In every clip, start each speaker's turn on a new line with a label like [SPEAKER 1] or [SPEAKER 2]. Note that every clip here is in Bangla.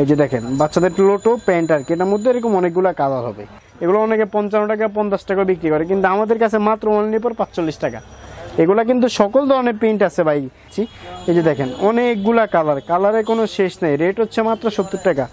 [SPEAKER 1] এই যে দেখেন, বাচ্চাদের লোটো প্যান্ট আর কি, এটার মধ্যে এরকম অনেকগুলো কালার হবে। এগুলো অনেকে পঞ্চান্ন টাকা, পঞ্চাশ টাকা বিক্রি করে, কিন্তু আমাদের কাছে মাত্র অনলি পর পাঁচচল্লিশ টাকা। এগুলা কিন্তু সকল ধরনের প্রিন্ট আছে ভাই। এই যে দেখেন অনেকগুলা কালার কালারে কোনো শেষ নেই। রেট হচ্ছে মাত্র সত্তর টাকা।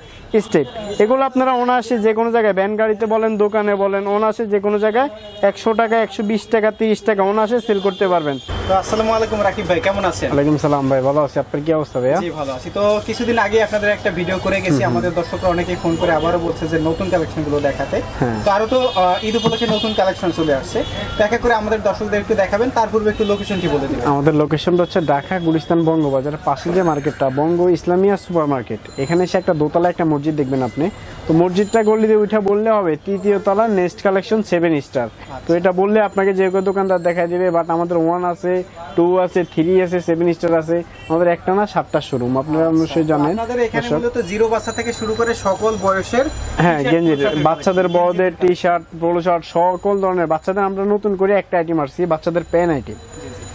[SPEAKER 1] স্টেপ এগুলো আপনারা অনায়াসে যে কোনো জায়গায় ভ্যান গাড়িতে বলেন দোকানে বলেন অনায়াসে যে কোনো জায়গায় একশো টাকা একশো বিশ টাকা তিরিশ টাকা অনায়াসে সেল করতে পারবেন।
[SPEAKER 2] তো আসসালামু আলাইকুম রাকিব ভাই কেমন আছেন?
[SPEAKER 1] ওয়ালাইকুম সালাম ভাই ভালো আছি। আপনার কি অবস্থা ভাইয়া?
[SPEAKER 2] জি ভালো আছি। তো কিছুদিন আগে আপনাদের একটা ভিডিও করে গেছি। আমাদের দর্শকরা অনেকেই ফোন করে আবারও বলছে যে নতুন কালেকশনগুলো দেখাতে।
[SPEAKER 1] হ্যাঁ।
[SPEAKER 2] তো আরও তো আহ, ঈদ উপলক্ষে নতুন কালেকশন চলে আসছে। দেখা করে আমাদের দর্শকদের একটু দেখাবেন। তার পূর্বে একটু লোকেশনটি বলে দিবেন।
[SPEAKER 1] আমাদের লোকেশনটা হচ্ছে ঢাকা গুলিস্তান বঙ্গবাজার পাশে যে মার্কেটটা বঙ্গ ইসলামিয়া সুপার মার্কেট এখানে এসে একটা দোতলা একটা মসজিদ দেখবেন আপনি। তো মসজিদটা গলিতে উঠে বললে হবে তৃতীয় তলা নেক্সট কালেকশন সেভেন স্টার তো এটা বললে আপনাকে যে কোনো দোকানদার দেখা দিবে বাট আমাদের ওয়ান আছে টু আছে থ্রি আছে সেভেন স্টার আছে। আমাদের একটা না সাতটা শোরুম আপনারা অবশ্যই জানেন।
[SPEAKER 2] আপনাদের এখানে মূলত জিরো বাচ্চা থেকে শুরু করে সকল বয়সের
[SPEAKER 1] হ্যাঁ গেঞ্জি বাচ্চাদের বড়দের টি শার্ট পোলো শার্ট সকল ধরনের বাচ্চাদের আমরা নতুন করে একটা আইটেম আসছি বাচ্চাদের প্যান আইটেম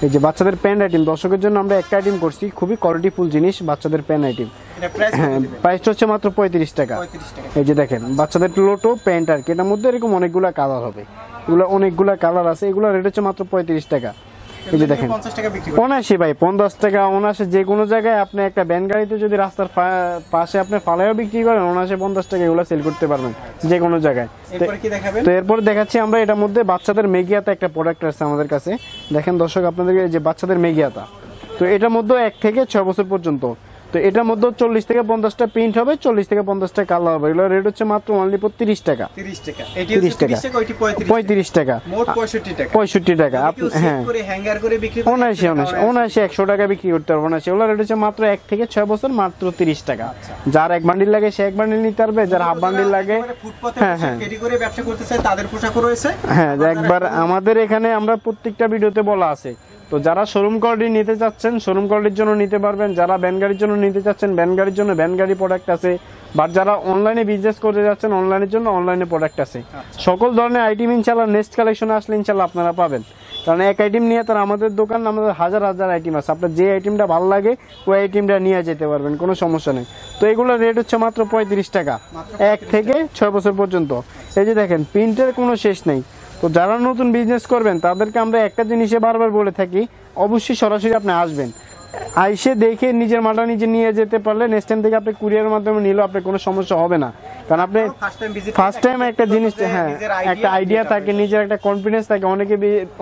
[SPEAKER 1] এই যে বাচ্চাদের প্যান্ট আইটেম দর্শকের জন্য আমরা একটা আইটেম করছি খুবই কোয়ালিটিফুল জিনিস বাচ্চাদের প্যান্ট আইটেম হ্যাঁ প্রাইসটা হচ্ছে মাত্র পঁয়ত্রিশ টাকা। এই যে দেখেন বাচ্চাদের লোটো প্যান্ট আর কি এটার মধ্যে এরকম অনেকগুলো কালার হবে। এগুলো অনেকগুলো কালার আছে এগুলো রেট হচ্ছে মাত্র পঁয়ত্রিশ টাকা। এই যে দেখেন
[SPEAKER 2] 50 টাকা বিক্রি করে
[SPEAKER 1] অনায়াসে ভাই পঞ্চাশ টাকা যে কোনো জায়গায় আপনি একটা ব্যান গাড়িতে যদি রাস্তার পাশে আপনি ফালাইও বিক্রি করেন অনায়াসে পঞ্চাশ টাকা এগুলো সেল করতে পারবেন যে কোনো জায়গায়। তো-
[SPEAKER 2] এরপরে
[SPEAKER 1] দেখাচ্ছি আমরা এটার মধ্যে বাচ্চাদের মেগিয়াতা একটা প্রোডাক্ট আছে আমাদের কাছে। দেখেন দর্শক আপনাদেরকে এই যে বাচ্চাদের মেগিয়াতা তো এটার মধ্যে এক থেকে ছয় বছর পর্যন্ত তো এটার মধ্যে চল্লিশ থেকে পঞ্চাশটা প্রিন্ট হবে চল্লিশ থেকে পঞ্চাশটা কালার হবে। এগুলো রেট হচ্ছে মাত্র অনলি পর তিরিশ টাকা।
[SPEAKER 2] 30 টাকা। এটি
[SPEAKER 1] 30
[SPEAKER 2] হচ্ছে 30
[SPEAKER 1] টাকা।
[SPEAKER 2] টাকা ওইটি 35
[SPEAKER 1] পঁয়ত্রিশ টাকা।
[SPEAKER 2] মোট 65 টাকা।
[SPEAKER 1] পঁয়ষট্টি টাকা। হ্যাঁ। অনায়াসে অনায়াসে অনায়াসে একশো টাকা বিক্রি করতে পারব। না সেগুলো রেট হচ্ছে মাত্র এক থেকে ছয় বছর মাত্র তিরিশ টাকা। যার এক বান্ডিল লাগে সে এক বান্ডিল নিতে পারবে। যার হাফ বান্ডিল লাগে হ্যাঁ, হ্যাঁ।
[SPEAKER 2] তাদের রয়েছে।
[SPEAKER 1] হ্যাঁ একবার আমাদের এখানে আমরা প্রত্যেকটা ভিডিওতে বলা আছে। তো যারা শোরুম কোয়ালিটি নিতে চাচ্ছেন শোরুম কোয়ালিটির জন্য নিতে পারবেন। যারা ভ্যান গাড়ির জন্য নিতে চাচ্ছেন ভ্যান গাড়ির জন্য ভ্যান গাড়ি প্রোডাক্ট আছে। বা যারা অনলাইনে বিজনেস করতে যাচ্ছেন অনলাইনের জন্য অনলাইনে প্রোডাক্ট আছে। সকল ধরনের আইটেম ইনশাল্লাহ নেক্সট কালেকশনে আসলে ইনশাল্লাহ আপনারা পাবেন। কারণ এক আইটেম নিয়ে তার আমাদের দোকান আমাদের হাজার হাজার আইটেম আছে। আপনার যে আইটেমটা ভালো লাগে ওই আইটেমটা নিয়ে যেতে পারবেন কোনো সমস্যা নেই। তো এগুলোর রেট হচ্ছে মাত্র পঁয়ত্রিশ টাকা। এক থেকে ছয় বছর পর্যন্ত। এই যে দেখেন প্রিন্টের কোনো শেষ নেই। তো যারা নতুন বিজনেস করবেন তাদেরকে আমরা একটা জিনিসে বারবার বলে থাকি অবশ্যই সরাসরি আপনি আসবেন। আইসে দেখে নিজের মালটা নিজে নিয়ে যেতে পারলে নেক্সট টাইম থেকে আপনি কুরিয়ারের মাধ্যমে নিলেও আপনার কোনো সমস্যা হবে না। কারণ আপনি
[SPEAKER 2] ফার্স্ট টাইম
[SPEAKER 1] একটা জিনিস হ্যাঁ একটা আইডিয়া থাকে নিজের একটা কনফিডেন্স থাকে। অনেকে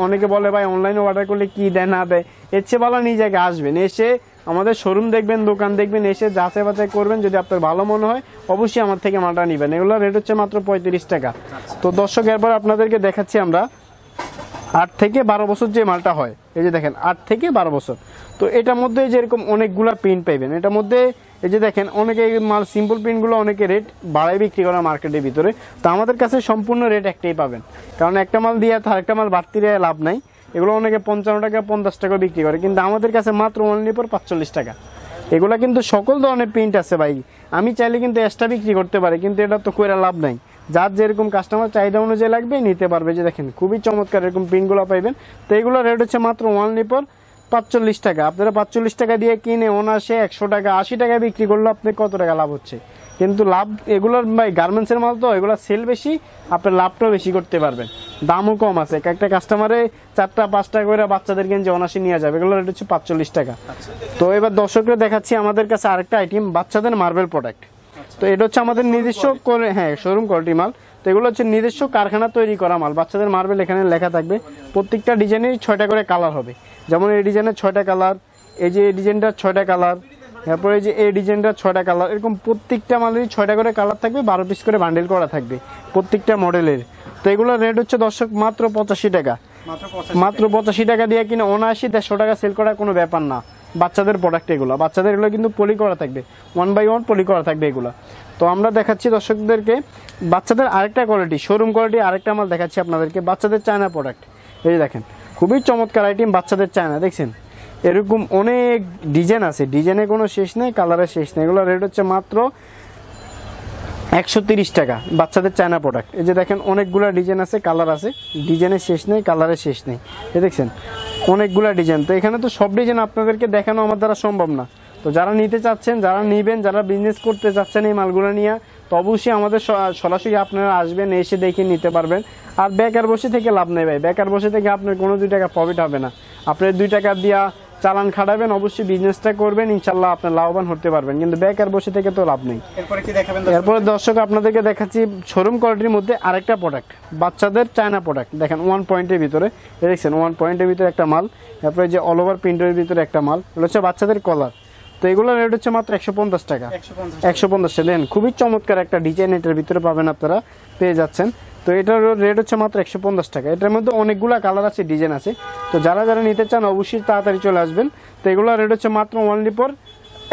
[SPEAKER 1] অনেকে বলে ভাই অনলাইনে অর্ডার করলে কি দেয় না দেয়? এর চেয়ে ভালো নিজ জায়গায় আসবেন। এসে আমাদের শোরুম দেখবেন দোকান দেখবেন এসে যাচাই বাছাই করবেন যদি আপনার ভালো মনে হয় অবশ্যই আমার থেকে মালটা নেবেন। এগুলো রেট হচ্ছে মাত্র পঁয়ত্রিশ টাকা। তো দর্শক এরপর আপনাদেরকে দেখাচ্ছি আমরা আট থেকে বারো বছর যে মালটা হয়। এই যে দেখেন আট থেকে বারো বছর। তো এটার মধ্যে এই যে এরকম অনেকগুলা প্রিন্ট পাইবেন এটার মধ্যে এই যে দেখেন অনেকে এই মাল সিম্পল প্রিন্টগুলো অনেকে রেট বাড়ায় বিক্রি করা মার্কেটের ভিতরে। তো আমাদের কাছে সম্পূর্ণ রেট একটাই পাবেন। কারণ একটা মাল দিয়ে আর একটা মাল বাড়তি লাভ নাই। এগুলো অনেকে পঞ্চান্ন টাকা, পঞ্চাশ টাকা বিক্রি করে। কিন্তু আমাদের কাছে মাত্র অনলি পর পাঁচচল্লিশ টাকা। এগুলো কিন্তু সকল ধরনের প্রিন্ট আছে ভাই। আমি চাইলে কিন্তু এক্সট্রা বিক্রি করতে পারি, কিন্তু এটা তো করে লাভ নাই। যার যেরকম কাস্টমার চাহিদা অনুযায়ী লাগবে, নিতে পারবে। যে দেখেন, খুবই চমৎকার এরকম প্রিন্টগুলো পাইবেন। তো এগুলো রেট হচ্ছে মাত্র ওয়ান পর পাঁচচল্লিশ টাকা। আপনারা পাঁচচল্লিশ টাকা দিয়ে কিনে অনাসে একশো টাকা আশি টাকা বিক্রি করলে আপনি কত টাকা লাভ হচ্ছে? কিন্তু লাভ এগুলোর ভাই গার্মেন্টসের মাল তো এগুলো সেল বেশি আপনার লাভটাও বেশি করতে পারবেন। দামও কম আছে। এক একটা কাস্টমারে চারটা পাঁচটা করে বাচ্চাদের গেঞ্জি অনাসি নিয়ে যাবে। এগুলো রেট হচ্ছে পাঁচচল্লিশ টাকা। তো এবার দর্শকরা দেখাচ্ছি আমাদের কাছে আরেকটা আইটেম বাচ্চাদের মার্বেল প্রোডাক্ট তো এটা হচ্ছে আমাদের নিজস্ব করে হ্যাঁ শোরুম কোয়ালিটি মাল। তো এগুলো হচ্ছে নিজস্ব কারখানা তৈরি করা মাল। বাচ্চাদের মার্বেল এখানে লেখা থাকবে। প্রত্যেকটা ডিজাইনের ছয়টা করে কালার হবে। যেমন এই ডিজাইনের ছয়টা কালার এই যে এই ডিজাইনটার ছয়টা কালার তারপরে এই যে এই ডিজাইনটার ছয়টা কালার এরকম প্রত্যেকটা মালেরই ছয়টা করে কালার থাকবে বারো পিস করে বান্ডেল করা থাকবে প্রত্যেকটা মডেলের তো এগুলোর রেট হচ্ছে দর্শক মাত্র পঁচাশি টাকা।
[SPEAKER 2] মাত্র
[SPEAKER 1] পঁচাশি টাকা। দিয়ে কিনে উনআশি দেড়শো টাকা সেল করা কোনো ব্যাপার না। বাচ্চাদের প্রোডাক্ট এগুলো। বাচ্চাদের এগুলো কিন্তু পলি করা থাকবে। ওয়ান বাই ওয়ান পলি করা থাকবে এগুলো। তো আমরা দেখাচ্ছি দর্শকদেরকে বাচ্চাদের আরেকটা কোয়ালিটি শোরুম কোয়ালিটি আরেকটা মাল দেখাচ্ছি আপনাদেরকে, বাচ্চাদের চায়না প্রোডাক্ট এই দেখেন, খুবই চমৎকার আইটেম বাচ্চাদের চায়না, দেখছেন? এরকম অনেক ডিজাইন আছে ডিজাইনে কোনো শেষ নেই কালারের শেষ নেই। এগুলো রেট হচ্ছে মাত্র একশো টাকা, বাচ্চাদের চায়না প্রোডাক্ট এই যে দেখেন, অনেকগুলা ডিজাইন আছে কালার আছে। ডিজাইনের শেষ নেই কালারের শেষ নেই। এ দেখছেন, অনেকগুলা ডিজাইন তো এখানে তো সব ডিজাইন আপনাদেরকে দেখানো আমার দ্বারা সম্ভব না। তো যারা নিতে চাচ্ছেন যারা নিবেন যারা বিজনেস করতে চাচ্ছেন এই মালগুলো নিয়ে তো অবশ্যই আমাদের সরাসরি আপনারা আসবেন এসে দেখে নিতে পারবেন। আর বেকার বসে থেকে লাভ নেই ভাই। বেকার বসে থেকে আপনার কোনো দুই টাকা প্রফিট হবে না। আপনি দুই টাকা দিয়া চালান খাটাবেন অবশ্যই বিজনেসটা করবেন ইনশাল্লাহ আপনার লাভবান হতে পারবেন। কিন্তু বেকার বসে থেকে তো লাভ নেই।
[SPEAKER 2] এরপরে দেখাবেন দর্শক?
[SPEAKER 1] এরপরে দর্শক আপনাদেরকে দেখাচ্ছি শোরুম কোয়ালিটির মধ্যে আরেকটা প্রোডাক্ট বাচ্চাদের চায়না প্রোডাক্ট দেখেন ওয়ান পয়েন্টের ভিতরে। দেখছেন ওয়ান পয়েন্টের ভিতরে একটা মাল। তারপরে যে অল ওভার প্রিন্টের ভিতরে একটা মাল। এগুলো হচ্ছে বাচ্চাদের কলার তো এগুলোর রেট হচ্ছে মাত্র একশো পঞ্চাশ টাকা। একশো পঞ্চাশ টাকা। দেন খুবই চমৎকার একটা ডিজাইন এটার ভিতরে পাবেন আপনারা পেয়ে যাচ্ছেন। তো এটার রেট হচ্ছে মাত্র একশো পঞ্চাশ টাকা। এটার মধ্যে অনেকগুলা কালার আছে ডিজাইন আছে। তো যারা যারা নিতে চান অবশ্যই তাড়াতাড়ি চলে আসবেন। তো এগুলোর রেট হচ্ছে মাত্র ওয়ানলি পর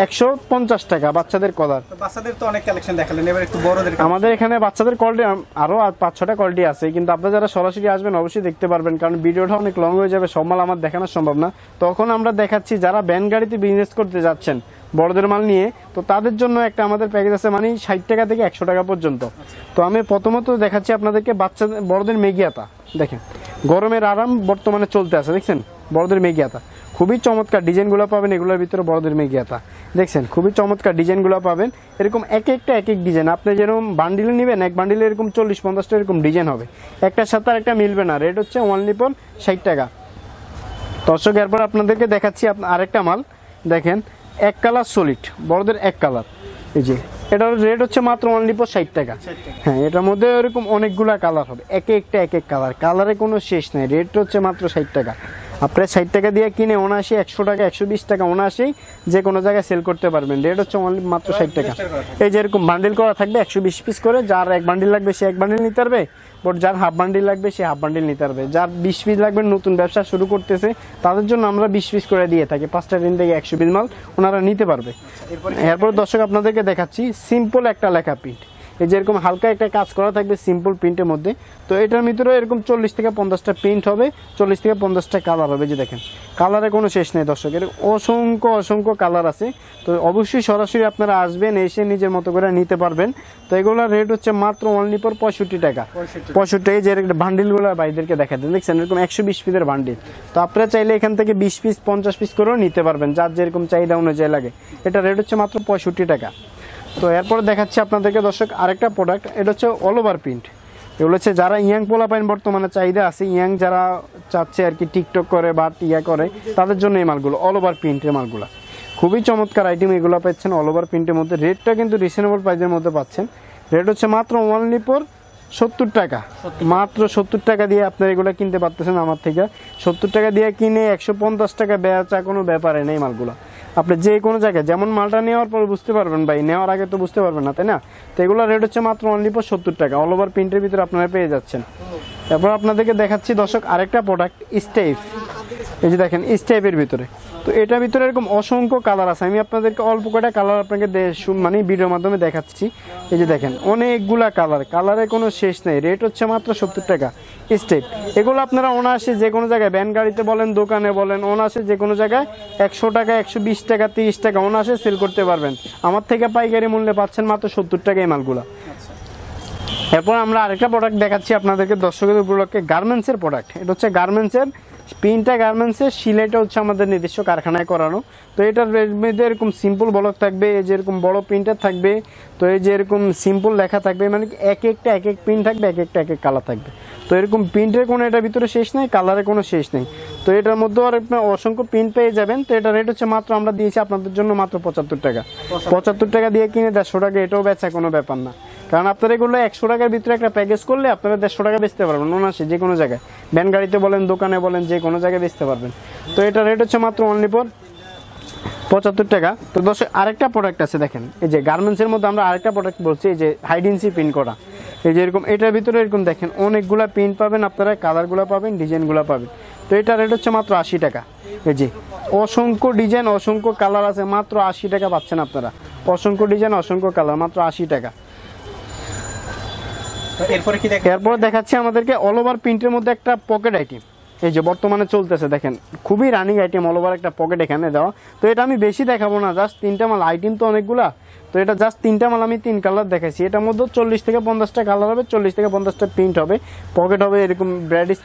[SPEAKER 1] একশো পঞ্চাশ টাকা বাচ্চাদের কলার
[SPEAKER 2] বাচ্চাদের তো অনেক কালেকশন দেখালেন এবার একটু বড়দের
[SPEAKER 1] আমাদের এখানে বাচ্চাদের কোয়ালিটি আরও পাঁচ ছটা কোয়ালিটি আছে কিন্তু আপনারা যারা সরাসরি আসবেন অবশ্যই দেখতে পারবেন কারণ ভিডিওটা অনেক লং হয়ে যাবে আমার দেখানো সম্ভব না। তখন আমরা দেখাচ্ছি যারা ভ্যান গাড়িতে বিজনেস করতে যাচ্ছেন বড়দের মাল নিয়ে তো তাদের জন্য একটা আমাদের প্যাকেজ আছে মানে ষাট টাকা থেকে একশো টাকা পর্যন্ত। তো আমি প্রথমত দেখাচ্ছি আপনাদেরকে বাচ্চাদের বড়দের মেগিয়াতা দেখেন। গরমের আরাম বর্তমানে চলতে আছে দেখছেন? বড়দের মেগিয়াতা। খুবই চমৎকার ডিজাইনগুলো পাবেন এগুলোর ভিতরে বড়দের মেগিয়াতা। দেখছেন খুবই চমৎকার ডিজাইনগুলো পাবেন। এরকম এক একটা এক এক ডিজাইন। আপনি যেরকম বান্ডিলে নেবেন এক বান্ডিলে এরকম চল্লিশ পঞ্চাশটা এরকম ডিজাইন হবে। একটা সাথে আর একটা মিলবে না। রেট হচ্ছে ওনলি পর ষাট টাকা। দর্শক এরপর আপনাদেরকে দেখাচ্ছি আরেকটা মাল। দেখেন এক কালার সলিড বড়দের এক কালার এই যে এটার রেট হচ্ছে মাত্র অনলি পর ষাট টাকা। হ্যাঁ এটার মধ্যে এরকম অনেকগুলা কালার হবে। এক একটা এক এক কালার কালারে কোনো শেষ নেই। রেট হচ্ছে মাত্র ষাট টাকা। আপনার ষাট টাকা দিয়ে কিনে অনায়াসে একশো টাকা একশো বিশ টাকা অনায়াসেই যে কোনো জায়গায় সেল করতে পারবেন। রেট হচ্ছে অনলি মাত্র ষাট টাকা। এই যে এরকম বান্ডিল করা থাকবে একশো বিশ পিস করে যার এক বান্ডিল লাগবে সে এক বান্ডিল নিতে পারবে বাট যার হাফ বান্ডিল লাগবে সে হাফ বান্ডিল নিতে পারবে। যার বিশ পিস লাগবে নতুন ব্যবসা শুরু করতেছে তাদের জন্য আমরা বিশ পিস করে দিয়ে থাকি। পাঁচটা দিন থেকে একশো পিস মাল ওনারা নিতে পারবে। এরপর দর্শক আপনাদেরকে দেখাচ্ছি সিম্পল একটা লেখা প্রিন্ট এই যে এরকম হালকা একটা কাজ করা থাকবে সিম্পল প্রিন্টের মধ্যে। তো এটার ভিতরে এরকম চল্লিশ থেকে পঞ্চাশটা প্রিন্ট হবে চল্লিশ থেকে পঞ্চাশটা কালার হবে যে দেখেন। কালারে কোনো শেষ নেই দর্শক। এর অসংখ্য অসংখ্য কালার আছে। তো অবশ্যই সরাসরি আপনারা আসবেন এসে নিজের মতো করে নিতে পারবেন। তো এগুলোর রেট হচ্ছে মাত্র অনলি পর পঁয়ষট্টি টাকা।
[SPEAKER 2] 65
[SPEAKER 1] পঁয়ষট্টি এই যে বান্ডিলগুলো বাইদেরকে দেখাতে দেখছেন? এরকম একশো বিশ পিসের বান্ডিল তো আপনারা চাইলে এখান থেকে বিশ পিস পঞ্চাশ পিস করেও নিতে পারবেন যার যেরকম চাহিদা অনুযায়ী লাগে। এটা রেট হচ্ছে মাত্র পঁয়ষট্টি টাকা। তো এরপরে দেখাচ্ছি আপনাদেরকে দর্শক আরেকটা প্রোডাক্ট এটা হচ্ছে অল ওভার প্রিন্ট এগুলো হচ্ছে যারা ইয়াং পোলা পাইন বর্তমানে চাহিদা আছে, ইয়াং যারা চাচ্ছে আর কি টিকটক করে বা ইয়া করে, তাদের জন্য এই মালগুলো অল ওভার প্রিন্টের মালগুলো। খুবই চমৎকার আইটেম এগুলো পাচ্ছেন অল ওভার প্রিন্টের মধ্যে। রেটটা কিন্তু রিজনেবল প্রাইসের মধ্যে পাচ্ছেন। রেট হচ্ছে মাত্র ওয়ানলি ফর সত্তর টাকা। মাত্র সত্তর টাকা দিয়ে আপনারা এগুলো কিনতে পারতেছেন আমার থেকে। সত্তর টাকা দিয়ে কিনে একশো পঞ্চাশ টাকা বেচা কোনো ব্যাপারে নেই মালগুলো। আপনি যে কোনো জায়গায় যেমন মালটা নেওয়ার পর বুঝতে পারবেন ভাই নেওয়ার আগে তো বুঝতে পারবেন না তাই না? তো এগুলো রেট হচ্ছে মাত্র অনলি পর সত্তর টাকা অল ওভার প্রিন্টের ভিতরে আপনারা পেয়ে যাচ্ছেন। তারপর আপনাদেরকে দেখাচ্ছি দর্শক আরেকটা প্রোডাক্ট স্টেপ এই যে দেখেন স্টেপের ভিতরে। তো এটার ভিতরে এরকম অসংখ্য কালার আছে। আমি আপনাদেরকে অল্প কটা কালার আপনাকে মানে ভিডিওর মাধ্যমে দেখাচ্ছি। এই যে দেখেন, অনেকগুলা কালার কালারের কোনো শেষ নেই। রেট হচ্ছে মাত্র সত্তর টাকা। স্টেপ এগুলো আপনারা অনায়াসে যে কোনো জায়গায় ভ্যান গাড়িতে বলেন, দোকানে বলেন, অনায়াসে যে কোনো জায়গায় একশো টাকা, একশো বিশ টাকা, তিরিশ টাকা অনায়াসে সেল করতে পারবেন। আমার থেকে পাইকারি মূল্যে পাচ্ছেন মাত্র সত্তর টাকা এই মালগুলো। এরপর আমরা আরেকটা প্রোডাক্ট দেখাচ্ছি আপনাদেরকে দর্শকের উপলক্ষে গার্মেন্টসের প্রোডাক্ট এটা হচ্ছে গার্মেন্টসের প্রিন্টটা গার্মেন্টসের সিলাইটা হচ্ছে আমাদের নিজস্ব কারখানায় করানো। তো এটার মধ্যে এরকম সিম্পল ব্লক থাকবে এই যে এরকম বড় প্রিন্টার থাকবে তো এই যে এরকম সিম্পল লেখা থাকবে মানে এক একটা এক এক প্রিন্ট থাকবে এক একটা এক এক কালার থাকবে। তো এরকম প্রিন্টের কোনো এটার ভিতরে শেষ নেই কালারের কোনো শেষ নেই। তো এটার মধ্যেও আর আপনার অসংখ্য প্রিন্ট পেয়ে যাবেন। তো এটা রেট হচ্ছে মাত্র আমরা দিয়েছি আপনাদের জন্য মাত্র পঁচাত্তর টাকা। পঁচাত্তর টাকা দিয়ে কিনে দেড়শো টাকা এটাও বেচা কোনো ব্যাপার না। কারণ আপনারা এগুলো একশো টাকার ভিতরে একটা প্যাকেজ করলে আপনারা দেড়শো টাকা বেচতে পারবেন, অনায়াসে যে কোনো জায়গায়। ভ্যান গাড়িতে বলেন, দোকানে বলেন, যে কোনো জায়গায় বেচতে পারবেন। তো এটা রেট হচ্ছে মাত্র অনলি পর পঁচাত্তর টাকা। তো দশ আরেকটা প্রোডাক্ট আছে দেখেন। এই যে গার্মেন্টসের মধ্যে আমরা আরেকটা প্রোডাক্ট বলছি, এই যে হাইডেন্সি প্রিন্ট করা। এই যে এরকম, এটার ভিতরে এরকম দেখেন, অনেকগুলা প্রিন্ট পাবেন আপনারা কালারগুলো পাবেন ডিজাইনগুলো পাবেন। তো এটা রেট হচ্ছে মাত্র আশি টাকা। এই যে অসংখ্য ডিজাইন অসংখ্য কালার আছে, মাত্র আশি টাকা পাচ্ছেন আপনারা। অসংখ্য ডিজাইন অসংখ্য কালার মাত্র আশি টাকা।
[SPEAKER 2] এরপরে কি
[SPEAKER 1] দেখাচ্ছি আমাদেরকে অল ওভার প্রিন্টের মধ্যে একটা পকেট আইটেম এই যে বর্তমানে চলতেছে, দেখেন, খুবই রানিং আইটেম অল ওভার একটা পকেট এখানে দেওয়া। তো এটা আমি বেশি দেখাবো না জাস্ট তিনটা মাল আইটেম তো অনেকগুলা। তো এটা জাস্ট তিনটা মাল আমি তিন কালার দেখাইছি। এটার মধ্যে চল্লিশ থেকে পঞ্চাশটা কালার হবে, চল্লিশ থেকে পঞ্চাশটা প্রিন্ট হবে। পকেট হবে এরকম ব্র্যাডিস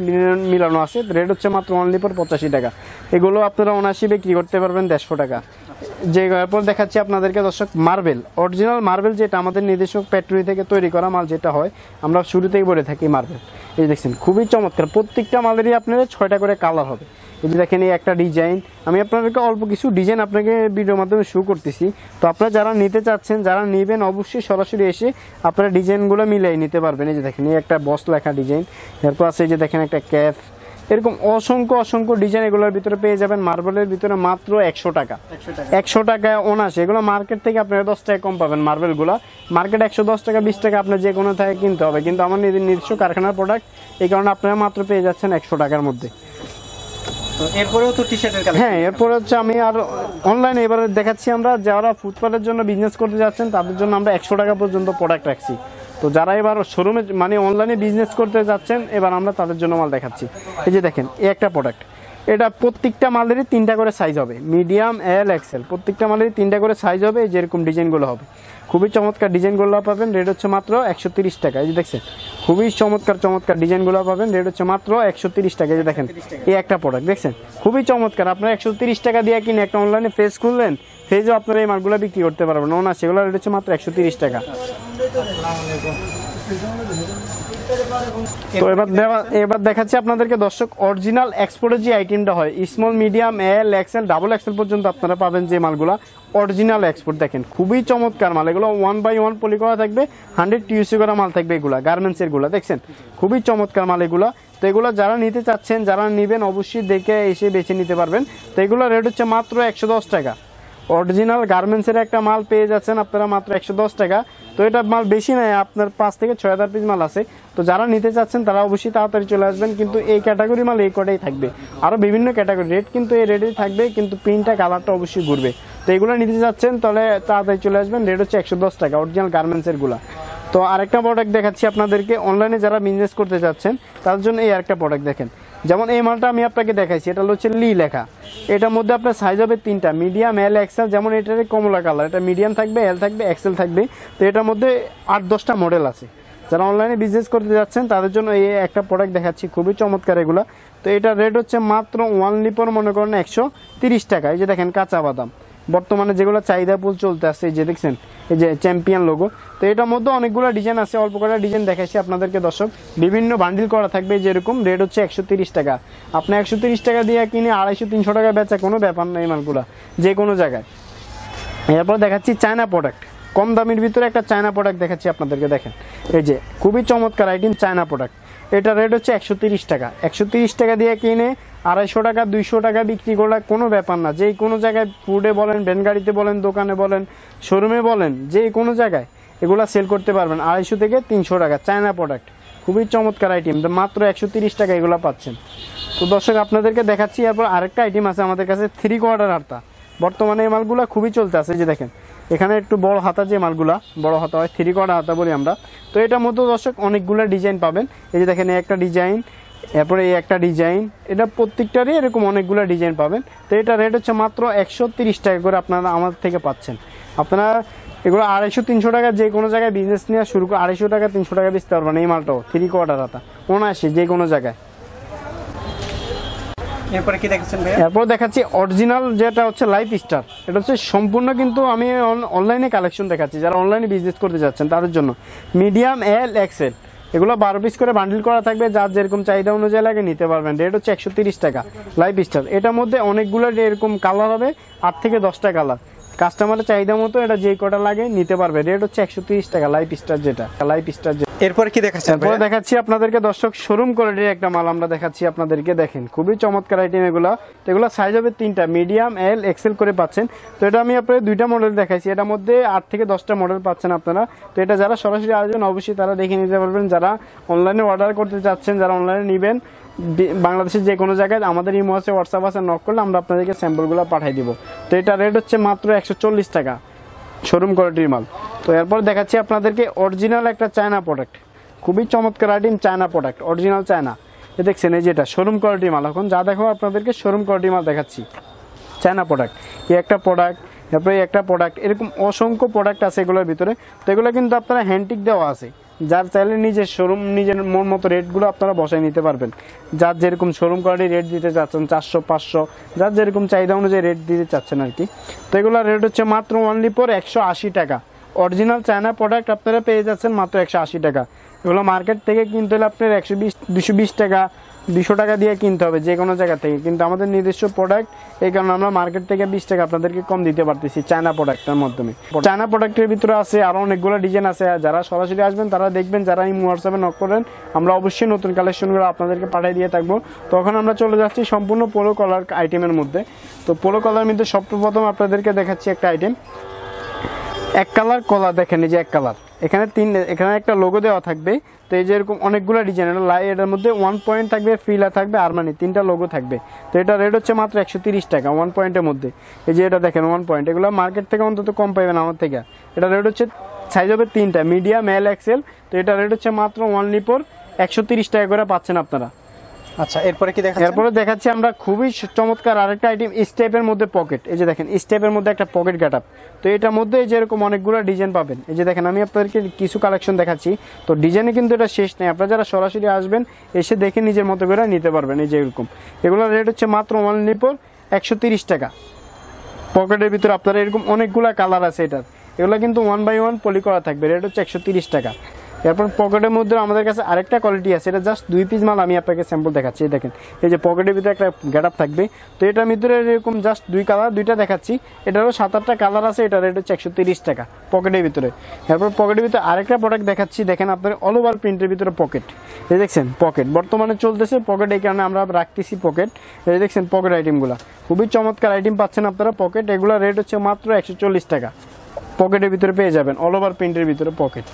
[SPEAKER 1] মিলানো আছে। রেট হচ্ছে মাত্র অনলি পর পঁচাশি টাকা। এগুলো আপনারা অনাশি বিক্রি করতে পারবেন দেড়শো টাকা। যে এরপর দেখাচ্ছি আপনাদেরকে দর্শক মার্বেল অরিজিনাল মার্বেল যেটা আমাদের নির্দেশক ফ্যাক্টরি থেকে তৈরি করা মাল যেটা হয়, আমরা শুরু থেকেই বলে থাকি মার্বেল এই দেখছেন, খুবই চমৎকার। প্রত্যেকটা মালেরই আপনাদের ছয়টা করে কালার হবে। এই যে দেখেন, এই একটা ডিজাইন আমি আপনাদেরকে অল্প কিছু ডিজাইন আপনাকে ভিডিওর মাধ্যমে শো করতেছি। তো আপনারা যারা নিতে চাচ্ছেন, যারা নেবেন, অবশ্যই সরাসরি এসে আপনারা ডিজাইনগুলো মিলিয়ে নিতে পারবেন। এই যে দেখেন, এই একটা বস লেখা ডিজাইন এরপর আছে এই যে দেখেন, একটা ক্যাফ এরকম অসংখ্য অসংখ্য ডিজাইন এগুলোর ভিতরে পেয়ে যাবেন। মার্বেলের ভিতরে মাত্র একশো টাকা।
[SPEAKER 2] একশো টাকা।
[SPEAKER 1] একশো টাকায় অনাসে এগুলো মার্কেট থেকে আপনারা দশ টাকা কম পাবেন মার্বেলগুলো মার্কেট একশো দশ টাকা বিশ টাকা আপনার যে কোনো থেকে কিনতে হবে। কিন্তু আমার নিজের নিজস্ব কারখানার প্রোডাক্ট এই কারণে আপনারা মাত্র পেয়ে যাচ্ছেন একশো টাকার মধ্যে।
[SPEAKER 2] তো এরপরেও তো টি শার্টের
[SPEAKER 1] হ্যাঁ এরপরে হচ্ছে আমি আর অনলাইনে এবারে দেখাচ্ছি আমরা যারা ফুটপাতের জন্য বিজনেস করতে যাচ্ছেন তাদের জন্য আমরা একশো টাকা পর্যন্ত প্রোডাক্ট রাখছি। তো যারা এবার শোরুমে মানে অনলাইনে বিজনেস করতে যাচ্ছেন, এবার আমরা তাদের জন্য মাল দেখাচ্ছি। এই যে দেখেন, এই একটা প্রোডাক্ট এটা প্রত্যেকটা মালেরই তিনটা করে সাইজ হবে। মিডিয়াম এল এক্সেল প্রত্যেকটা মালেরই তিনটা করে সাইজ হবে যেরকম ডিজাইনগুলো হবে। খুবই চমৎকার ডিজাইনগুলো পাবেন। রেট হচ্ছে মাত্র একশো টাকা। এই যে দেখছেন খুবই চমৎকার চমৎকার ডিজাইনগুলো পাবেন। রেট হচ্ছে মাত্র একশো তিরিশ টাকা। দেখেন, এই একটা প্রোডাক্ট দেখছেন? খুবই চমৎকার। আপনার একশো তিরিশ টাকা দিয়ে কিনে একটা অনলাইনে ফেস খুললেন ফেজও আপনারা এই মালগুলো বিক্রি করতে পারবেন। না সেগুলো রেট হচ্ছে মাত্র একশো তিরিশ টাকা। তো এবার এবার দেখাচ্ছি আপনাদেরকে দর্শক অরিজিনাল এক্সপোর্টের যে আইটেমটা হয় small medium L XL double XL পর্যন্ত আপনারা পাবেন যে মালগুলো। অরিজিনাল এক্সপোর্ট দেখেন, খুবই চমৎকার মাল। এগুলো ওয়ান বাই ওয়ান পলি করা থাকবে হান্ড্রেড টিউসি করা মাল থাকবে এগুলা গার্মেন্টসেরগুলা দেখছেন? খুবই চমৎকার মাল এগুলা। তো এগুলো যারা নিতে চাচ্ছেন, যারা নেবেন, অবশ্যই দেখে এসে বেছে নিতে পারবেন। তো এগুলো রেট হচ্ছে মাত্র একশো দশ টাকা। অরিজিনাল গার্মেন্টসের একটা মাল পেয়ে যাচ্ছেন আপনারা মাত্র একশো দশ টাকা। তো এটা মাল বেশি নাই, আপনার পাঁচ থেকে ছয় হাজার পিস মাল আছে। তো যারা নিতে চাচ্ছেন, তারা অবশ্যই তাড়াতাড়ি চলে আসবেন, কিন্তু এই ক্যাটাগরি মাল এই কটাই থাকবে। আরও বিভিন্ন ক্যাটাগরি রেট কিন্তু এই রেটেই থাকবে, কিন্তু প্রিন্টটা কালারটা অবশ্যই ঘুরবে। তো এগুলো নিতে চাচ্ছেন, তাহলে তাড়াতাড়ি চলে আসবেন রেট হচ্ছে একশো দশ টাকা অরিজিনাল গার্মেন্টসেরগুলা। তো আরেকটা প্রোডাক্ট দেখাচ্ছি আপনাদেরকে। অনলাইনে যারা বিজনেস করতে চাচ্ছেন তার জন্য এই আরেকটা প্রোডাক্ট দেখেন। যেমন এই মালটা আমি আপনাকে দেখাইছি, এটা হচ্ছে লি লেখা। এটার মধ্যে আপনার সাইজ হবে তিনটা মিডিয়াম এল এক্সেল যেমন এটার কমলা কালার এটা মিডিয়াম থাকবে এল থাকবে এক্সেল থাকবে। তো এটার মধ্যে আট, দশটা মডেল আছে। যারা অনলাইনে বিজনেস করতে যাচ্ছেন, তাদের জন্য এই একটা প্রোডাক্ট দেখাচ্ছি, খুবই চমৎকার এগুলা। তো এটার রেট হচ্ছে মাত্র ওয়ান লিপর মনে করেন একশো টাকা। এই যে দেখেন কাঁচা বাদাম। বর্তমানে যেগুলো চাহিদা পুল চলতে আসছে যে দেখছেন, এই যে চ্যাম্পিয়ন লোগো তো এটার মধ্যে অনেকগুলো ডিজাইন আছে, অল্প কটা ডিজাইন দেখাইছি আপনাদেরকে দর্শক। বিভিন্ন বান্ডিল করা থাকবে যেরকম রেট হচ্ছে একশো টাকা। আপনি একশো টাকা দিয়ে কিনে আড়াইশো তিনশো টাকা বেচা, কোনো ব্যাপার নেই মালগুলা, যে কোনো জায়গায়। এরপর দেখাচ্ছি চায়না প্রোডাক্ট কম দামের ভিতরে একটা চায়না প্রোডাক্ট দেখাচ্ছি আপনাদেরকে, দেখেন। এই যে, খুবই চমৎকার আইটেম চায়না প্রোডাক্ট এটা রেট হচ্ছে একশো টাকা। একশো টাকা দিয়ে কিনে আড়াইশো টাকা, দুইশো টাকা বিক্রি করা কোনো ব্যাপার না। যে কোনো জায়গায় ফুডে বলেন, ভ্যান গাড়িতে বলেন, দোকানে বলেন শোরুমে বলেন, যে কোনো জায়গায় এগুলা সেল করতে পারবেন। আড়াইশো থেকে তিনশো টাকা চায়না প্রোডাক্ট খুবই চমৎকার আইটেম মাত্র একশো তিরিশ টাকা এগুলো পাচ্ছেন। তো দর্শক, আপনাদেরকে দেখাচ্ছি, এরপর আরেকটা আইটেম আছে আমাদের কাছে থ্রি কোয়ার্টার হারতা বর্তমানে এই মালগুলা খুবই চলতে আছে যে দেখেন। এখানে একটু বড় হাতা যে মালগুলা, বড় হাতা হয় থ্রি কোয়ার্টার হাতা বলি আমরা। তো এটার মধ্যে দর্শক অনেকগুলো ডিজাইন পাবেন। এই যে দেখেন একটা ডিজাইন এরপরে এই একটা ডিজাইন এটা প্রত্যেকটারই এরকম অনেকগুলো ডিজাইন পাবেন। তো এটা রেট হচ্ছে মাত্র একশো তিরিশ টাকা করে আপনারা আমাদের থেকে পাচ্ছেন। আপনারা এগুলো আড়াইশো তিনশো টাকা যে কোনো জায়গায় বিজনেস নেওয়া শুরু করে আড়াইশো টাকা তিনশো টাকা বেচতে পারবেন এই মালটাও থ্রি কোয়ার্টার হাতা অনায়াসে যে কোনো জায়গায়।
[SPEAKER 2] কি
[SPEAKER 1] এরপর দেখাচ্ছি অরিজিনাল যেটা হচ্ছে লাইফ স্টার এটা হচ্ছে সম্পূর্ণ কিন্তু আমি অনলাইনে কালেকশন দেখাচ্ছি যারা অনলাইনে বিজনেস করতে যাচ্ছেন তাদের জন্য। মিডিয়াম এল এক্সেল এগুলো বারো পিস করে বান্ডিল করা থাকবে, যার যেরকম চাহিদা অনুযায়ী লাগে নিতে পারবেন। রেট হচ্ছে একশো টাকা লাইফ স্টার এটার মধ্যে অনেকগুলো এরকম কালার হবে, আট থেকে দশটা কালার কাস্টমারের চাহিদা মতো এটা যে কটা লাগে নিতে পারবে। রেট হচ্ছে একশো টাকা লাইফ স্টার যেটা। লাইফ স্টার
[SPEAKER 2] এরপরে কি দেখাচ্ছেন
[SPEAKER 1] তারপরে দেখাচ্ছি আপনাদেরকে দর্শক শোরুম কোয়ালিটির একটা মাল আমরা দেখাচ্ছি আপনাদেরকে। দেখেন খুবই চমৎকার আইটেম এগুলো। তো এগুলো সাইজ হবে তিনটা মিডিয়াম এল এক্সেল করে পাচ্ছেন। তো এটা আমি আপনাদের দুইটা মডেল দেখাইছি। এটার মধ্যে আট থেকে দশটা মডেল পাচ্ছেন আপনারা। তো এটা যারা সরাসরি আসবেন অবশ্যই তারা দেখে নিতে পারবেন। যারা অনলাইনে অর্ডার করতে চাচ্ছেন যারা অনলাইনে নেবেন বাংলাদেশের যে কোনো জায়গায় আমাদের ইমো আছে হোয়াটসঅ্যাপ আছে নক করলে আমরা আপনাদেরকে স্যাম্পলগুলো পাঠিয়ে দিব। তো এটা রেট হচ্ছে মাত্র একশো চল্লিশ টাকা। শোরুম কোয়ালিটির মাল। তো এরপর দেখাচ্ছি আপনাদেরকে অরিজিনাল একটা চায়না প্রোডাক্ট খুবই চমৎকার item China product original China এ দেখছেন, এই যেটা শোরুম কোয়ালিটির মাল। এখন যা দেখো, আপনাদেরকে শোরুম কোয়ালিটির মাল দেখাচ্ছি। চায়না প্রোডাক্ট এই একটা প্রোডাক্ট তারপরে একটা প্রোডাক্ট এরকম অসংখ্য প্রোডাক্ট আছে এগুলোর ভিতরে। তো এগুলো কিন্তু আপনারা হ্যান্টিক দেওয়া আছে। যার চাইলে নিজের শোরুম নিজের মন মতো রেটগুলো আপনারা বসায় নিতে পারবেন। যার যেরকম শোরুম কোয়ালিটি রেট দিতে চাচ্ছেন, চারশো, পাঁচশো, যার যেরকম চাহিদা অনুযায়ী রেট দিতে চাচ্ছেন আর কি। তো এগুলোর রেট হচ্ছে মাত্র অনলি পর একশো আশি টাকা। অরিজিনাল চায়না প্রোডাক্ট আপনারা পেয়ে যাচ্ছেন মাত্র একশো আশি টাকা। এগুলো মার্কেট থেকে কিনতে হলে আপনার একশো বিশ, দুশো বিশ টাকা দুশো টাকা দিয়ে কিনতে হবে যে কোনো জায়গা থেকে। কিন্তু আমাদের নিজস্ব প্রোডাক্ট এই কারণে আমরা মার্কেট থেকে বিশ টাকা আপনাদেরকে কম দিতে পারতেছি চায়না প্রোডাক্টের মাধ্যমে। চায়না প্রোডাক্টের ভিতরে আছে আরও অনেকগুলো ডিজাইন আছে। আর যারা সরাসরি আসবেন, তারা দেখবেন যারা এই হোয়াটসঅ্যাপে নক করেন, আমরা অবশ্যই নতুন কালেকশনগুলো আপনাদেরকে পাঠিয়ে দিয়ে থাকব। তখন আমরা চলে যাচ্ছি সম্পূর্ণ পোলো কলার আইটেমের মধ্যে। তো পোলো কলার মধ্যে সর্বপ্রথম আপনাদেরকে দেখাচ্ছি একটা আইটেম এক কালার, কলা দেখেন, এই যে এক কালার। এখানে তিন, এখানে একটা লোগো দেওয়া থাকবে। তো এই যে এরকম অনেকগুলো ডিজাইন লাই এটার মধ্যে ওয়ান পয়েন্ট থাকবে ফিলা থাকবে আরমানি তিনটা লোগো থাকবে। তো এটা রেট হচ্ছে মাত্র একশো তিরিশ টাকা ওয়ান পয়েন্টের মধ্যে। এই যে এটা দেখেন ওয়ান পয়েন্ট এগুলো মার্কেট থেকে অন্তত কম পাবেন আমার থেকে। এটা রেট হচ্ছে সাইজ হবে তিনটা মিডিয়াম এল এক্সেল তো এটা রেট হচ্ছে মাত্র ওয়ান লিপোর একশো তিরিশ টাকা করে পাচ্ছেন আপনারা।
[SPEAKER 2] আচ্ছা এরপরে কি দেখা
[SPEAKER 1] এরপরে দেখাচ্ছি আমরা খুবই চমৎকার আরেকটা আইটেম স্টেপের মধ্যে পকেট এই যে দেখেন স্টেপের মধ্যে একটা পকেট গাট তো এটার মধ্যে এই যে এরকম অনেকগুলো ডিজাইন পাবেন। এই যে দেখেন, আমি আপনাদেরকে কিছু কালেকশন দেখাচ্ছি। তো ডিজাইনে কিন্তু এটা শেষ নেই। আপনারা যারা সরাসরি আসবেন, এসে দেখে নিজের মতো করে নিতে পারবেন এই যে এরকম। এগুলোর রেট হচ্ছে মাত্র ওয়ান লিপোর একশো টাকা। পকেটের ভিতরে আপনারা এরকম অনেকগুলো কালার আছে এটার। এগুলো কিন্তু ওয়ান বাই ওয়ান পলি করা থাকবে। রেট হচ্ছে একশো টাকা। এরপর পকেটের মধ্যে আমাদের কাছে আরেকটা কোয়ালিটি আছে। এটা জাস্ট দুই পিস মাল আমি আপনাকে স্যাম্পল দেখাচ্ছি দেখেন। এই যে পকেটের ভিতরে একটা গেট থাকবে। তো এটার ভিতরে এরকম জাস্ট দুই কালার দুইটা দেখাচ্ছি। এটারও সাত আটটা কালার আছে এটা রেট হচ্ছে একশো টাকা পকেটের ভিতরে। এরপর পকেটের ভিতরে আরেকটা প্রোডাক্ট দেখাচ্ছি। দেখেন আপনার অল ওভার প্রিন্টের ভিতরে পকেট এই দেখছেন পকেট বর্তমানে চলতেছে পকেট এই কারণে আমরা রাখতেছি পকেট এই দেখছেন পকেট আইটেমগুলো খুবই চমৎকার আইটেম পাচ্ছেন আপনারা পকেট এগুলো রেট হচ্ছে মাত্র একশো চল্লিশ টাকা। পকেটের ভিতরে পেয়ে যাবেন অল ওভার প্রিন্টের ভিতরে পকেট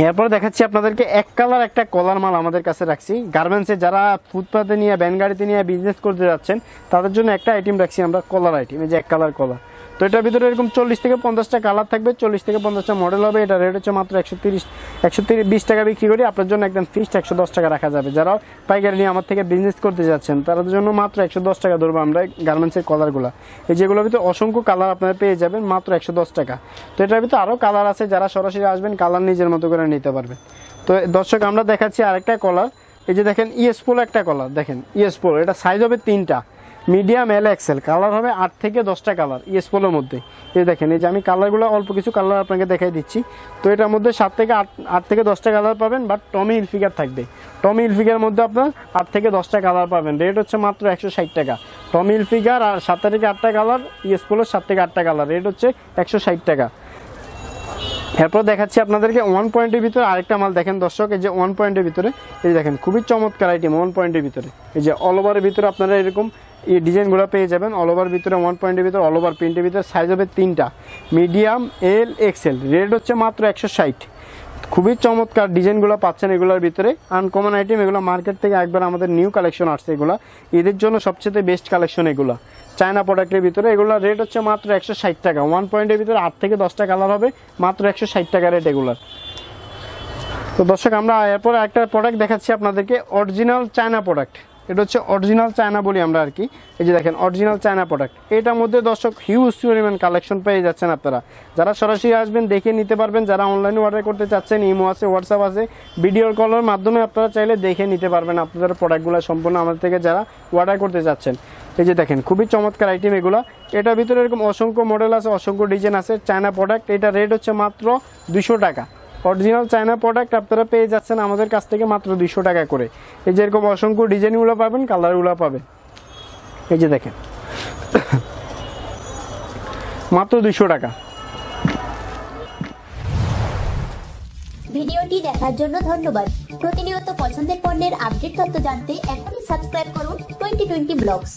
[SPEAKER 1] এরপর দেখাচ্ছি আপনাদেরকে এক কালার একটা কলার মাল আমাদের কাছে রাখছি। গার্মেন্টসে যারা ফুটপাতে নিয়ে, ব্যান গাড়িতে নিয়ে বিজনেস করতে যাচ্ছেন, তাদের জন্য একটা আইটেম রাখছি আমরা কলার আইটেম এই যে এক কালার কলার তো এটার ভিতরে এরকম চল্লিশ থেকে পঞ্চাশটা কালার থাকবে, চল্লিশ থেকে পঞ্চাশটা মডেল হবে। এটা রেট হচ্ছে মাত্র একশো তিরিশ, একশো বিশ টাকা বিক্রি করি আপনার জন্য একদম ফিক্সড একশো দশ টাকা রাখা যাবে। যারা পাইকারি নিয়ে আমার থেকে বিজনেস করতে যাচ্ছেন, তাদের জন্য মাত্র একশো দশ টাকা ধরবো আমরা গার্মেন্টসের কলারগুলো এই যেগুলোর ভিতরে অসংখ্য কালার আপনারা পেয়ে যাবেন, মাত্র একশো দশ টাকা। তো এটার ভিতরে আরও কালার আছে, যারা সরাসরি আসবেন কালার নিজের মতো করে নিতে পারবেন তো দর্শক, আমরা দেখাচ্ছি আরেকটা কলার এই যে দেখেন ইএসপোল একটা কলার দেখেন ইএসপোল এটা সাইজ হবে তিনটা। মিডিয়াম এল এক্সেল কালার হবে আট থেকে দশটা কালার ইএসপোলের মধ্যে। এই দেখেন, এই যে আমি কালারগুলো অল্প কিছু কালার আপনাকে দেখাই দিচ্ছি। তো এটার মধ্যে সাত থেকে আট আট থেকে দশটা কালার পাবেন বাট টমি ইলফিগার থাকবে। টমি ইলফিগার মধ্যে আপনার আট থেকে দশটা কালার পাবেন। রেট হচ্ছে মাত্র একশো ষাট টাকা। টমি ইলফিগার আর সাত থেকে আটটা কালার ইএসপোলের সাত থেকে আটটা কালার রেট হচ্ছে একশো ষাট টাকা। এরপর দেখাচ্ছি আপনাদেরকে ওয়ান পয়েন্টের ভিতরে আরেকটা মাল। দেখেন দর্শক, এই যে ওয়ান পয়েন্টের ভিতরে, এই যে দেখেন, খুবই চমৎকার আইটেম ওয়ান পয়েন্টের ভিতরে। এই যে অল ওভারের ভিতরে আপনারা এরকম এই ডিজাইনগুলো পেয়ে যাবেন। অল ওভার ভিতরে ওয়ান পয়েন্টের ভিতরে অল ওভার প্রিন্টের ভিতরে সাইজ হবে তিনটা। মিডিয়াম এল এক্সেল রেড হচ্ছে মাত্র একশো ষাট। খুবই চমৎকার ডিজাইনগুলো পাচ্ছেন এগুলোর ভিতরে। আনকমন আইটেম এগুলো মার্কেট থেকে একবার আমাদের নিউ কালেকশন আসছে এগুলো। এদের জন্য সবচেয়ে বেস্ট কালেকশন এগুলো। চায়না প্রোডাক্টের ভিতরে এগুলোর রেট হচ্ছে মাত্র একশো ষাট টাকা। ওয়ান পয়েন্টের ভিতরে আট থেকে দশটা কালার হবে, মাত্র একশো ষাট টাকা রেট এগুলোর। তো দর্শক, আমরা এরপর একটা প্রোডাক্ট দেখাচ্ছি আপনাদেরকে অরিজিনাল চায়না প্রোডাক্ট এটা হচ্ছে অরিজিনাল চায়না বলি আমরা আর কি। এই যে দেখেন অরিজিনাল চায়না প্রোডাক্ট এটার মধ্যে দর্শক হিউজ পরিমাণ কালেকশন পেয়ে যাচ্ছেন আপনারা। যারা সরাসরি আসবেন, দেখে নিতে পারবেন, যারা অনলাইনে অর্ডার করতে চাচ্ছেন, ইমো আছে হোয়াটসঅ্যাপ আছে ভিডিও কলের মাধ্যমে আপনারা চাইলে দেখে নিতে পারবেন আপনাদের প্রোডাক্টগুলো সম্পূর্ণ আমাদের থেকে যারা অর্ডার করতে চাচ্ছেন। এই যে দেখেন, খুবই চমৎকার আইটেম এগুলো। এটার ভিতরে এরকম অসংখ্য মডেল আছে, অসংখ্য ডিজাইন আছে চায়না প্রোডাক্ট এটা রেট হচ্ছে মাত্র দুশো টাকা। অরিজিনাল চায়না প্রোডাক্ট আপনারা পেয়ে যাচ্ছেন আমাদের কাছ থেকে মাত্র দুইশো টাকা করে। এই যে এরকম অসংখ্য ডিজাইনগুলো পাবেন, কালারগুলো পাবেন। এই যে দেখেন। মাত্র দুইশো টাকা।
[SPEAKER 3] ভিডিওটি দেখার জন্য ধন্যবাদ। প্রতিনিয়ত পছন্দের পণ্যের আপডেট তথ্য জানতে এখনই সাবস্ক্রাইব করুন টোয়েন্টি টোয়েন্টি ব্লগস।